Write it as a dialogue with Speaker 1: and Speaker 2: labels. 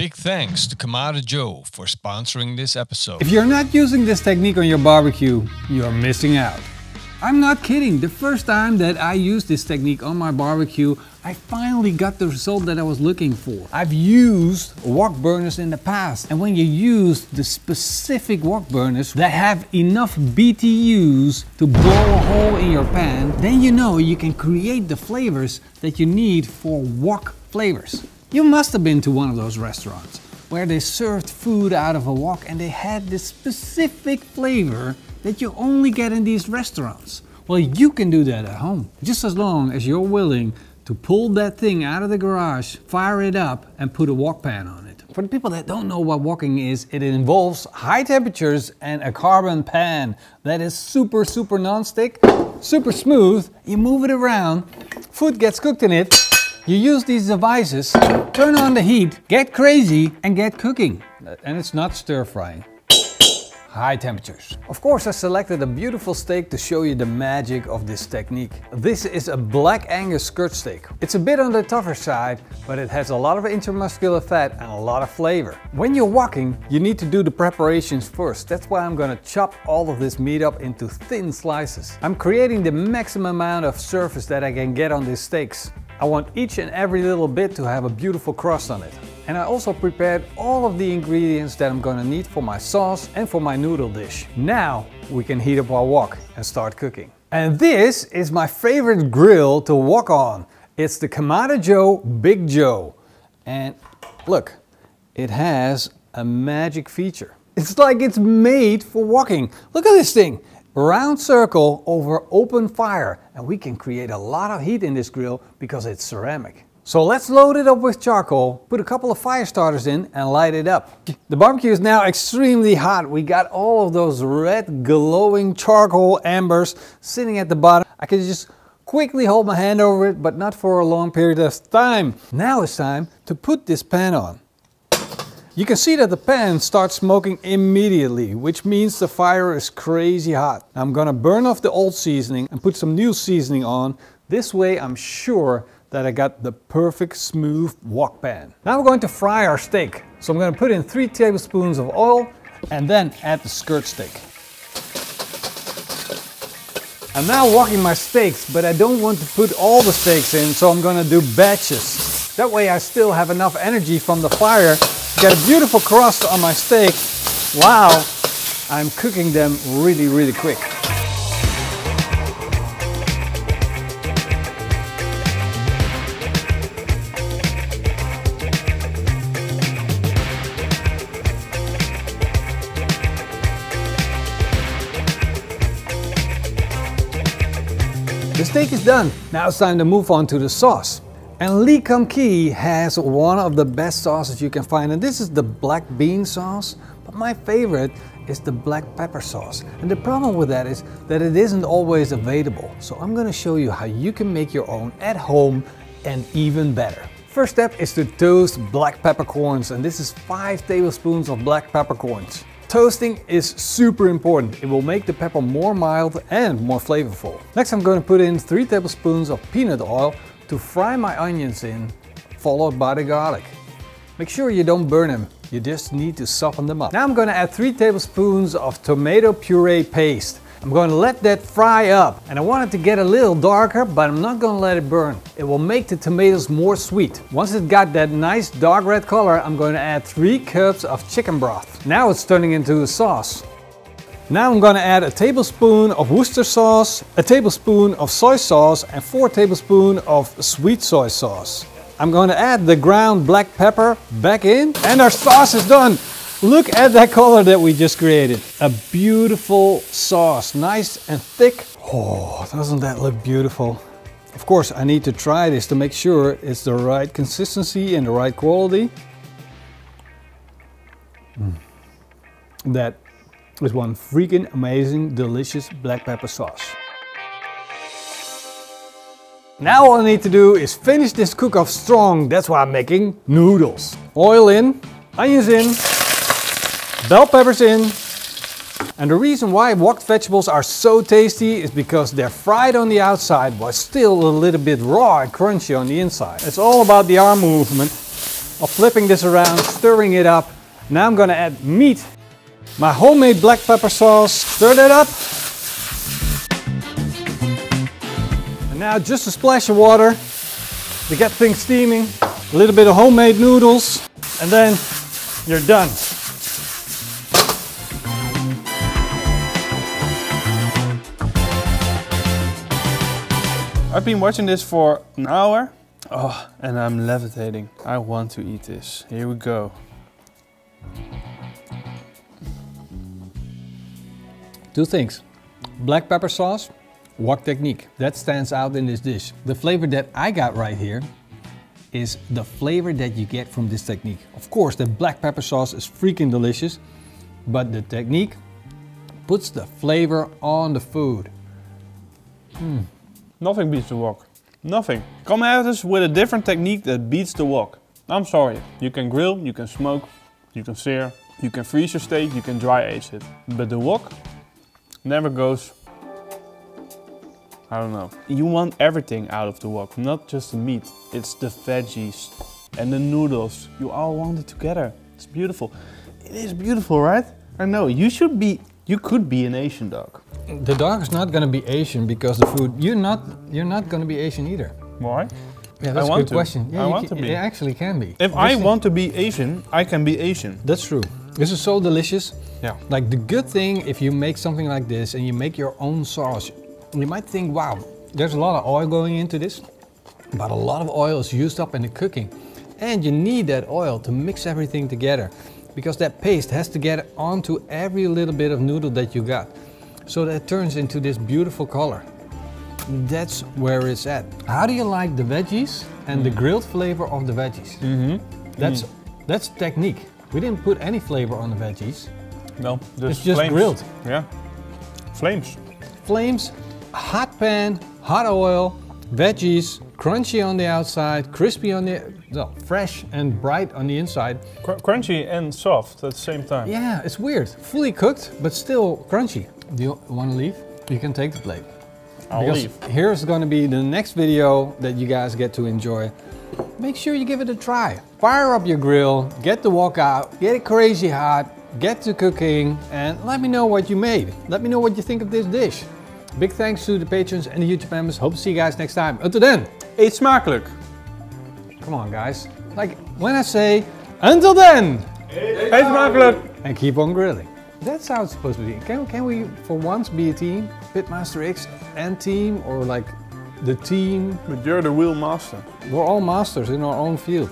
Speaker 1: Big thanks to Kamado Joe for sponsoring this episode.
Speaker 2: If you're not using this technique on your barbecue, you're missing out. I'm not kidding. The first time that I used this technique on my barbecue, I finally got the result that I was looking for. I've used wok burners in the past, and when you use the specific wok burners that have enough BTUs to blow a hole in your pan, then you know you can create the flavors that you need for wok flavors. You must have been to one of those restaurants where they served food out of a wok and they had this specific flavor that you only get in these restaurants. Well, you can do that at home, just as long as you're willing to pull that thing out of the garage, fire it up, and put a wok pan on it. For the people that don't know what woking is, it involves high temperatures and a carbon pan that is super, super non-stick, super smooth. You move it around, food gets cooked in it, you use these devices, turn on the heat, get crazy, and get cooking. And it's not stir frying high temperatures. Of course I selected a beautiful steak to show you the magic of this technique. This is a Black Angus skirt steak. It's a bit on the tougher side, but it has a lot of intramuscular fat and a lot of flavor. When you're woking, you need to do the preparations first. That's why I'm gonna chop all of this meat up into thin slices. I'm creating the maximum amount of surface that I can get on these steaks. I want each and every little bit to have a beautiful crust on it. And I also prepared all of the ingredients that I'm gonna need for my sauce and for my noodle dish. Now we can heat up our wok and start cooking. And this is my favorite grill to wok on. It's the Kamado Joe Big Joe. And look, it has a magic feature. It's like it's made for woking. Look at this thing round circle over open fire and we can create a lot of heat in this grill because it's ceramic. So let's load it up with charcoal, put a couple of fire starters in and light it up. The barbecue is now extremely hot. We got all of those red glowing charcoal embers sitting at the bottom. I can just quickly hold my hand over it, but not for a long period of time. Now it's time to put this pan on. You can see that the pan starts smoking immediately, which means the fire is crazy hot. I'm gonna burn off the old seasoning and put some new seasoning on. This way I'm sure that I got the perfect smooth wok pan. Now we're going to fry our steak. So I'm gonna put in three tablespoons of oil and then add the skirt steak. I'm now woking my steaks, but I don't want to put all the steaks in, so I'm gonna do batches. That way I still have enough energy from the fire Got a beautiful crust on my steak while I'm cooking them really, really quick. The steak is done. Now it's time to move on to the sauce. And Lee Kum Kee has one of the best sauces you can find and this is the black bean sauce. But my favorite is the black pepper sauce. And the problem with that is that it isn't always available. So I'm gonna show you how you can make your own at home and even better. First step is to toast black peppercorns and this is 5 tablespoons of black peppercorns. Toasting is super important. It will make the pepper more mild and more flavorful. Next I'm going to put in 3 tablespoons of peanut oil to fry my onions in, followed by the garlic. Make sure you don't burn them, you just need to soften them up. Now I'm gonna add 3 tablespoons of tomato puree paste. I'm going to let that fry up and I want it to get a little darker but I'm not going to let it burn. It will make the tomatoes more sweet. Once it got that nice dark red color I'm going to add 3 cups of chicken broth. Now it's turning into a sauce. Now I'm gonna add a tablespoon of Worcester sauce, a tablespoon of soy sauce and 4 tablespoons of sweet soy sauce. I'm gonna add the ground black pepper back in and our sauce is done. Look at that color that we just created. A beautiful sauce, nice and thick. Oh, doesn't that look beautiful? Of course, I need to try this to make sure it's the right consistency and the right quality. Mm. That with one freaking amazing delicious black pepper sauce. Now all I need to do is finish this cook-off strong, that's why I'm making noodles. Oil in, onions in, bell peppers in, and the reason why woked vegetables are so tasty is because they're fried on the outside but still a little bit raw and crunchy on the inside. It's all about the arm movement of flipping this around, stirring it up. Now I'm gonna add meat. My homemade black pepper sauce, stir that up. And now just a splash of water to get things steaming. A little bit of homemade noodles, and then you're done.
Speaker 3: I've been watching this for an hour. Oh, and I'm levitating. I want to eat this. Here we go.
Speaker 2: Two things. Black pepper sauce, wok technique. That stands out in this dish. The flavor that I got right here is the flavor that you get from this technique. Of course, the black pepper sauce is freaking delicious, but the technique puts the flavor on the food. Hmm.
Speaker 3: Nothing beats the wok. Nothing. Come at us with a different technique that beats the wok. I'm sorry. You can grill, you can smoke, you can sear, you can freeze your steak, you can dry age it. But the wok never goes. I don't know. You want everything out of the wok, not just the meat. It's the veggies and the noodles. You all want it together. It's beautiful. It is beautiful, right? I know. You should be. You could be an Asian dog.
Speaker 2: The dog is not gonna be Asian because the food, you're not, you're not gonna be Asian either.
Speaker 3: Why?
Speaker 2: Yeah, that's a
Speaker 3: want
Speaker 2: good
Speaker 3: to.
Speaker 2: question. Yeah,
Speaker 3: I want to be.
Speaker 2: It actually can be.
Speaker 3: If I want to be Asian, I can be Asian.
Speaker 2: That's true. This is so delicious.
Speaker 3: Yeah.
Speaker 2: Like the good thing, if you make something like this and you make your own sauce, you might think, wow, there's a lot of oil going into this, but a lot of oil is used up in the cooking. And you need that oil to mix everything together because that paste has to get onto every little bit of noodle that you got. So that turns into this beautiful color. That's where it's at. How do you like the veggies and the grilled flavor of the veggies? Mm-hmm. That's, that's technique. We didn't put any flavor on the veggies.
Speaker 3: No,
Speaker 2: It's just grilled.
Speaker 3: Yeah. Flames.
Speaker 2: Flames, hot pan, hot oil, veggies, crunchy on the outside, crispy on the, no, fresh and bright on the inside.
Speaker 3: Cr- crunchy and soft at the same time.
Speaker 2: Yeah, it's weird. Fully cooked, but still crunchy. Do you want to leave? You can take the plate.
Speaker 3: I'll
Speaker 2: Because
Speaker 3: leave.
Speaker 2: Here's going to be the next video that you guys get to enjoy. Make sure you give it a try. Fire up your grill, get the wok out, get it crazy hot, get to cooking, and let me know what you made. Let me know what you think of this dish. Big thanks to the patrons and the YouTube members. Hope to see you guys next time. Until then,
Speaker 3: Eet smakelijk.
Speaker 2: come on guys. Like when I say, until then,
Speaker 3: Eet smakelijk.
Speaker 2: and keep on grilling. That's how it's supposed to be. Can, can we, for once, be a team? Pitmaster X and team, or like the team?
Speaker 3: But you're the wheel master.
Speaker 2: We're all masters in our own field.